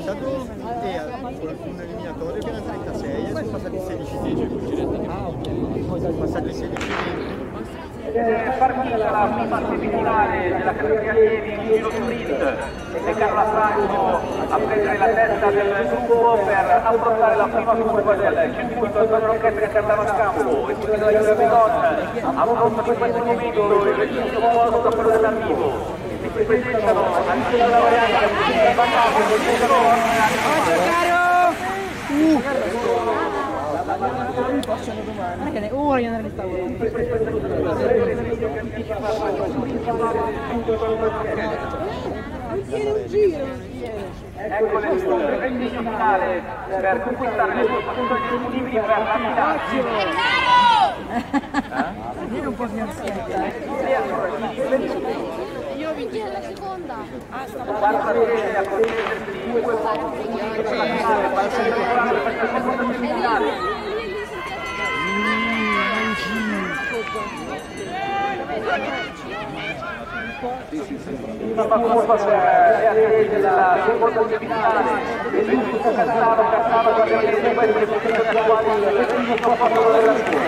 stato era un eliminatorio che era 36 e sono passati 16 mesi. Ah, ok. Sono passati 16 mesi. È partita la prima semifinale della categoria in giro sprint e Carla Franco a prendere la testa del gruppo per affrontare la prima curva del circuito Antonio Rocchetti e Carlano Scampo e quindi la Giulia Bidon ha pronto in questo momento il registro posto e si presentano anche la variante di uh, stavo. Non tiene un giro. Ecco le registro finale per conquistare le posizioni disponibili per la finale. Vieni un po' più anziana. Seconda semifinale. Una curva è attesa della seconda semifinale dell'ultimo Cassano, Cassano che aveva le posizioni attuali del primo posto della scuola.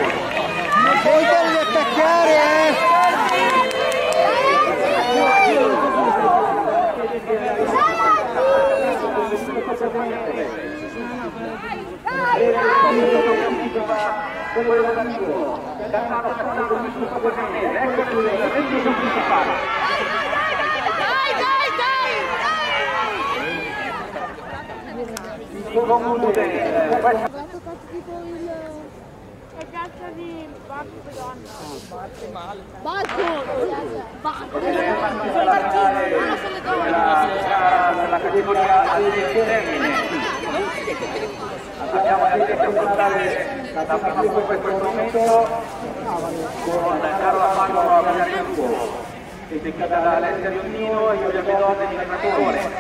Barcode! Barcode! Barcode! La la categoria allievi termine. Abbiamo adesso affrontare la prima curva in questo momento con Magno a guidare il gruppo, seguita da Alessia Riondino e Giulia Bedone di Natore.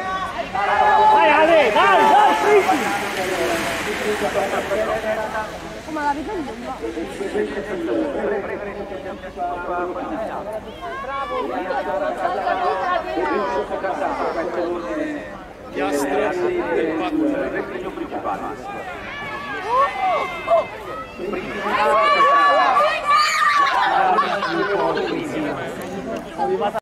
Vai Ale, dai, dai, fritti! Come la riprendo? Piastra del patto principale.